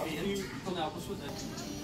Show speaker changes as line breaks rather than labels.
Ah il
y a eu une.